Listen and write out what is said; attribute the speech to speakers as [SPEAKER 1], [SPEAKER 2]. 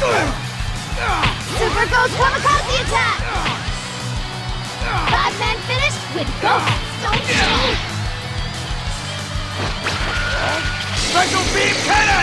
[SPEAKER 1] Super Ghost Kamikaze attack! Five-man finished with Ghost Stone Special
[SPEAKER 2] Beam Cannon!